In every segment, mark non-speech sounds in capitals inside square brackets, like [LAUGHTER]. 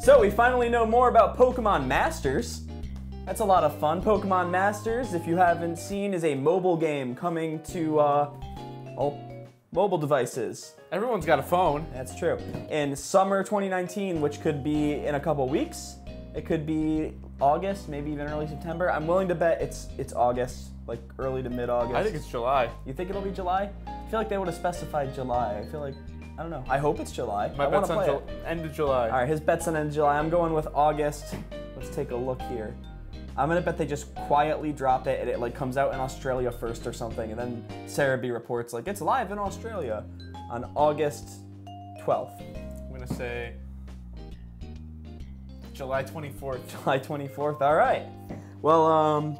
So we finally know more about Pokemon Masters. That's a lot of fun. Pokemon Masters, if you haven't seen, is a mobile game coming to uh, all mobile devices. Everyone's got a phone. That's true. In summer 2019, which could be in a couple weeks, it could be August, maybe even early September. I'm willing to bet it's it's August, like early to mid August. I think it's July. You think it'll be July? I feel like they would have specified July. I feel like I don't know. I hope it's July. My I bet's on play Jul- end of July. All right, his bet's on end of July. I'm going with August. Let's take a look here. I'm gonna bet they just quietly drop it and it like comes out in Australia first or something, and then Serebii reports like it's live in Australia on August 12th, I'm gonna say July 24th. [LAUGHS] July 24th. All right. Well, um,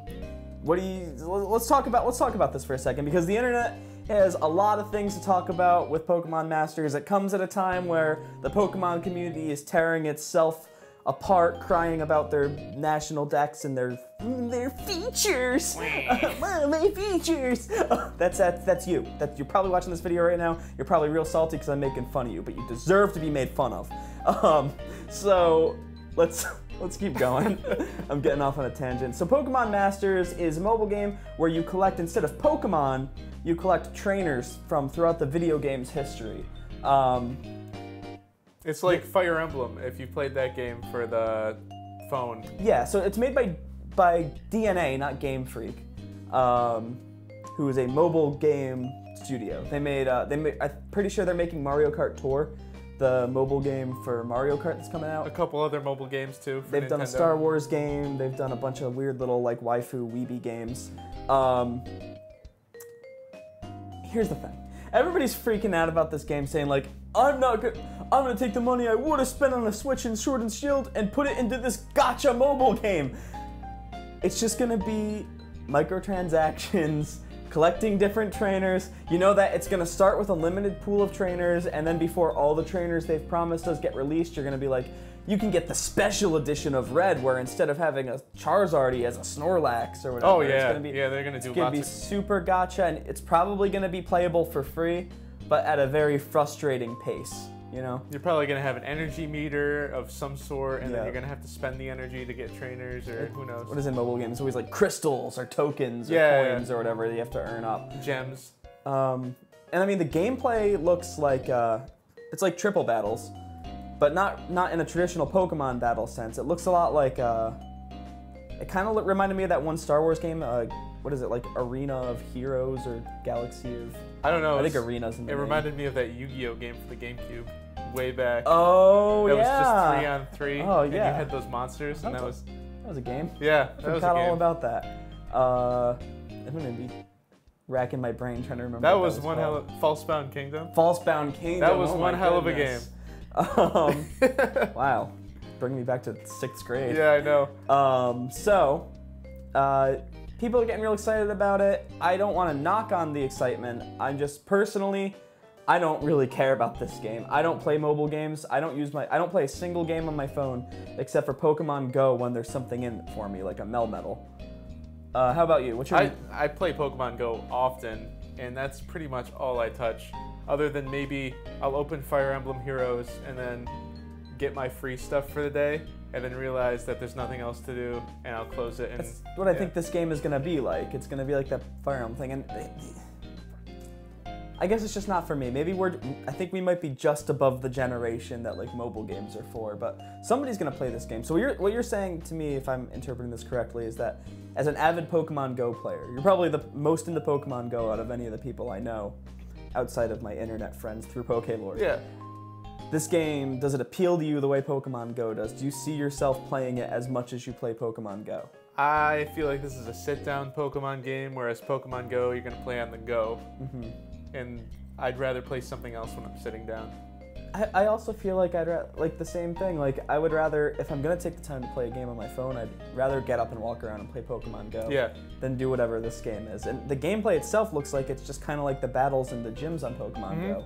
what do you? Let's talk about let's talk about this for a second because the internet has a lot of things to talk about with Pokemon Masters. It comes at a time where the Pokemon community is tearing itself apart, crying about their national dexes and their their features. [LAUGHS] my features. [LAUGHS] that's that's that's you. That you're probably watching this video right now. You're probably real salty because I'm making fun of you, but you deserve to be made fun of. [LAUGHS] Um, so let's let's keep going. I'm getting off on a tangent. So Pokemon Masters is a mobile game where you collect instead of Pokemon, you collect trainers from throughout the video game's history. Um, It's like Fire Emblem if you played that game for the phone. yeah, so it's made by by DeNA, not Game Freak, um, who is a mobile game studio. They made uh, they made, I'm pretty sure they're making Mario Kart Tour, the mobile game for Mario Kart that's coming out. A couple other mobile games too. For They've done a Star Wars game. They've done a bunch of weird little like waifu weeby games. Um, here's the thing: everybody's freaking out about this game, saying like, "I'm not good. I'm gonna take the money I would have spent on a Switch and Sword and Shield and put it into this gacha mobile game." It's just gonna be microtransactions. Collecting different trainers. You know that it's gonna start with a limited pool of trainers, and then before all the trainers they've promised us get released, you're gonna be like, you can get the special edition of Red, where instead of having a Charizard, he has a Snorlax or whatever. Oh It's yeah, gonna be, yeah. They're gonna do it's gonna be of. super gacha, and it's probably gonna be playable for free, but at a very frustrating pace. You know? You're probably gonna have an energy meter of some sort, and Yeah. then you're gonna have to spend the energy to get trainers, or who knows, What is in mobile games? It's always like crystals or tokens or Yeah, yeah. coins or whatever that you have to earn up. gems. Um, and I mean, the gameplay looks like uh, it's like triple battles, but not not in a traditional Pokemon battle sense. It looks a lot like uh, it kind of reminded me of that one Star Wars game. Uh, what is it like? Arena of Heroes or Galaxy of? I don't know. I think Arena's in the It name. reminded me of that Yu-Gi-Oh game for the GameCube, way back. Oh that yeah. was just three on three. Oh, yeah. And you had those monsters, and that was That was a game. yeah, that was a Forgot all about that. Uh, I'm gonna be racking my brain trying to remember. that what was one hell of Falsebound Kingdom. Falsebound Kingdom. That was oh one hell of a game. [LAUGHS] Um, [LAUGHS] wow, bring me back to sixth grade. yeah, I know. Um, so, uh, people are getting real excited about it. I don't want to knock on the excitement. I'm just personally, I don't really care about this game. I don't play mobile games. I don't use my, I don't play a single game on my phone except for Pokemon Go when there's something in it for me, like a Melmetal. Uh, how about you? What's your I, I play Pokemon Go often, and that's pretty much all I touch. Other than maybe I'll open Fire Emblem Heroes and then get my free stuff for the day, and then realize that there's nothing else to do, and I'll close it. And That's what I yeah. think this game is gonna be like. It's gonna be like that Fire Emblem thing, and I guess it's just not for me. Maybe we're, I think we might be just above the generation that like mobile games are for. But somebody's gonna play this game. So what you're, what you're saying to me, if I'm interpreting this correctly, is that as an avid Pokemon Go player, you're probably the most into Pokemon Go out of any of the people I know, outside of my internet friends through Pokelore. Yeah. This game, does it appeal to you the way Pokemon Go does? Do you see yourself playing it as much as you play Pokemon Go? I feel like this is a sit-down Pokemon game, whereas Pokemon Go you're gonna play on the go, Mm-hmm. and I'd rather play something else when I'm sitting down. I, I also feel like I'd ra- like the same thing. Like I would rather, if I'm gonna take the time to play a game on my phone, I'd rather get up and walk around and play Pokemon Go Yeah. than do whatever this game is. And the gameplay itself looks like it's just kind of like the battles in the gyms on Pokemon Mhm. Go.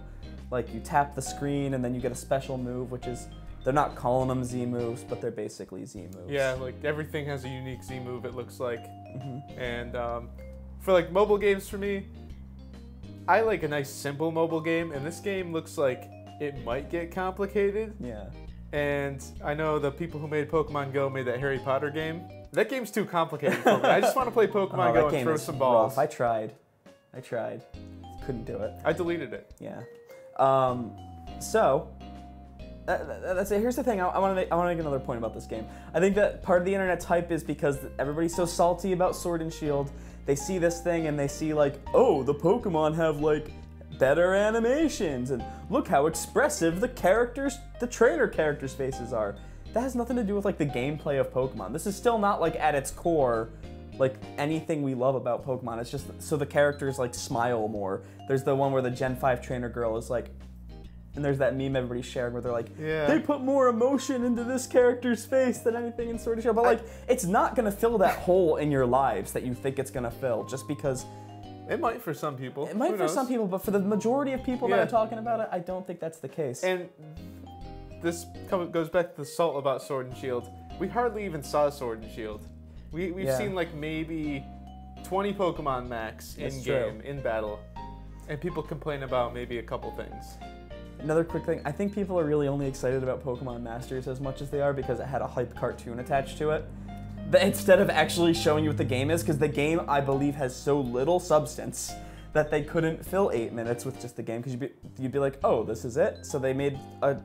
Like you tap the screen and then you get a special move, which is they're not calling them Z moves, but they're basically Z moves. Yeah, like everything has a unique Z move. It looks like, hmm and um, for like mobile games for me, I like a nice simple mobile game, and this game looks like it might get complicated. Yeah. And I know the people who made Pokemon Go made that Harry Potter game. That game's too complicated for me. I just want to play [LAUGHS] Pokemon Oh, Go and throw some balls. rough. I tried. I tried. Couldn't do it. I deleted it. Yeah. Um, so that, that- that's it. Here's the thing. I, I want to make I want to make another point about this game. I think that part of the internet's hype is because everybody's so salty about Sword and Shield. They see this thing and they see like, oh, the Pokemon have like better animations and look how expressive the characters, the trainer characters' faces are. That has nothing to do with like the gameplay of Pokemon. This is still not like at its core like anything we love about Pokemon. It's just so the characters like smile more. There's the one where the Gen 5 trainer girl is like and there's that meme everybody's sharing where they're like, Yeah. they put more emotion into this character's face than anything in Sword and Shield. But like, it's not gonna fill that hole in your lives that you think it's gonna fill, just because It might for some people. it might Who for some people, but for the majority of people that are talking about it, I don't think that's the case. And this goes back to the salt about Sword and Shield. We hardly even saw Sword and Shield. We, we've Yeah. seen like maybe 20 Pokemon max in That's game, in battle. And people complain about maybe a couple things. Another quick thing, I think people are really only excited about Pokemon Masters as much as they are because it had a hype cartoon attached to it. Instead of actually showing you what the game is, because the game I believe has so little substance that they couldn't fill eight minutes with just the game. Because you'd be, you'd be like, oh, this is it. So they made a,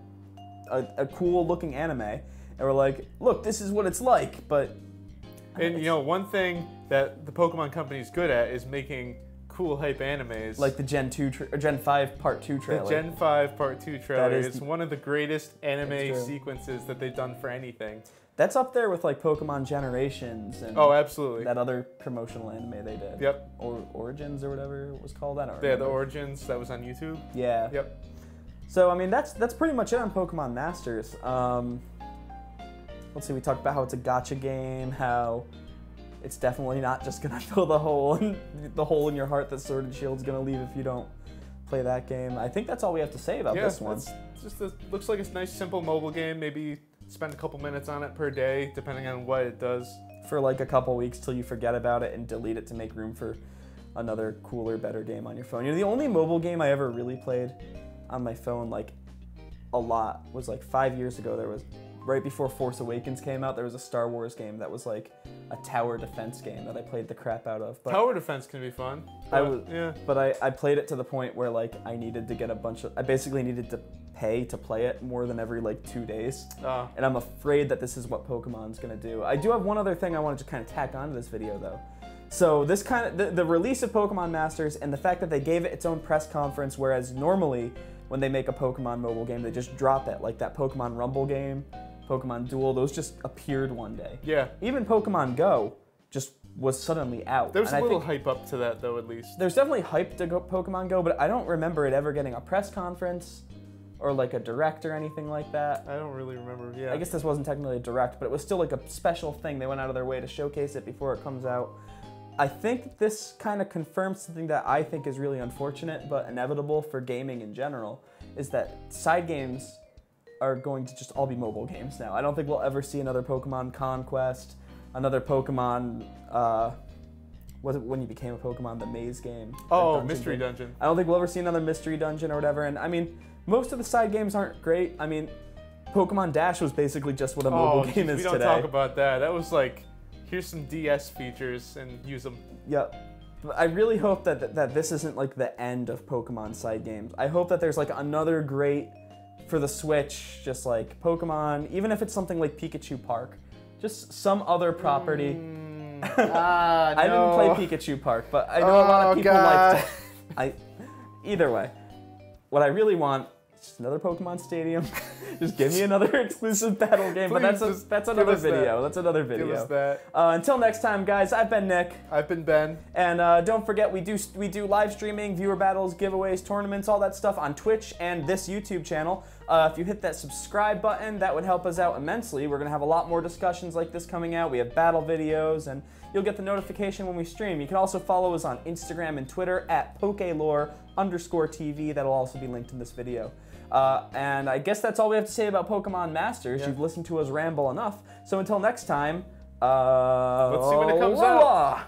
a, a cool looking anime, and we're like, look, this is what it's like. But And you know, one thing that the Pokemon company is good at is making cool hype animes. like the Gen two tra- or Gen five Part two trailer. the. Gen 5 Part 2 trailer is is the- one of the greatest anime sequences that they've done for anything. That's up there with like Pokemon Generations and Oh, absolutely. that other promotional anime they did. Yep. Or Origins or whatever it was called. I don't Yeah, the Origins that was on YouTube. Yeah. Yep. So I mean that's that's pretty much it on Pokemon Masters. Um, let's see, we talked about how it's a gacha game, how it's definitely not just gonna [LAUGHS] fill the hole in the hole in your heart that Sword and Shield's gonna leave if you don't play that game. I think that's all we have to say about yeah, this one. It's just a, looks like it's a nice, simple mobile game. Maybe spend a couple minutes on it per day, depending on what it does. For like a couple weeks till you forget about it and delete it to make room for another cooler, better game on your phone. You know, the only mobile game I ever really played on my phone like a lot was like five years ago. There was right before Force Awakens came out. There was a Star Wars game that was like a tower defense game that I played the crap out of. But Tower defense can be fun. I was- yeah. but I, I played it to the point where like I needed to get a bunch of I basically needed to pay to play it more than every like two days. Uh, And I'm afraid that this is what Pokemon's gonna do. I do have one other thing I wanted to kind of tack onto this video though. So this kind of the, the release of Pokemon Masters and the fact that they gave it its own press conference, whereas normally when they make a Pokemon mobile game, they just drop it, like that Pokemon Rumble game, Pokemon Duel, those just appeared one day. yeah. Even Pokemon Go just was suddenly out. There was And a little hype up to that, though, at least. there's definitely hype to go Pokemon Go, but I don't remember it ever getting a press conference or like a direct or anything like that. I don't really remember. Yeah. I guess this wasn't technically a direct, but it was still like a special thing. They went out of their way to showcase it before it comes out. I think this kind of confirms something that I think is really unfortunate but inevitable for gaming in general is that side games are going to just all be mobile games now. I don't think we'll ever see another Pokemon Conquest, another Pokemon uh was it when you became a Pokemon the maze game? oh, dungeon Mystery game? Dungeon. I don't think we'll ever see another mystery dungeon or whatever. And I mean, most of the side games aren't great. I mean, Pokemon Dash was basically just what a mobile oh, [LAUGHS] game geez, is we don't today. talk about that. That was like, here's some DS features and use them. Yep. But I really hope that, that that this isn't like the end of Pokemon side games. I hope that there's like another great for the Switch, just like Pokemon, even if it's something like Pikachu Park, just some other property. Mm, [LAUGHS] ah, I didn't play. Pikachu Park, but I know a lot Oh, of people God. like. [LAUGHS] To, I, either way, what I really want is just another Pokemon Stadium. [LAUGHS] [LAUGHS] just give me another [LAUGHS] exclusive battle game. but that's a, that's another us that. video. That's another video. that. Uh, until next time, guys. I've been Nick, I've been Ben. and uh, don't forget we do we do live streaming, viewer battles, giveaways, tournaments, all that stuff on Twitch and this YouTube channel. Uh, if you hit that subscribe button, that would help us out immensely. We're gonna have a lot more discussions like this coming out. We have battle videos, and you'll get the notification when we stream. You can also follow us on Instagram and Twitter at PokeLore underscore TV. That'll also be linked in this video. Uh, and I guess that's all we have to say about Pokemon Masters. Yeah. You've listened to us ramble enough. So until next time, uh, Let's see when it comes voila!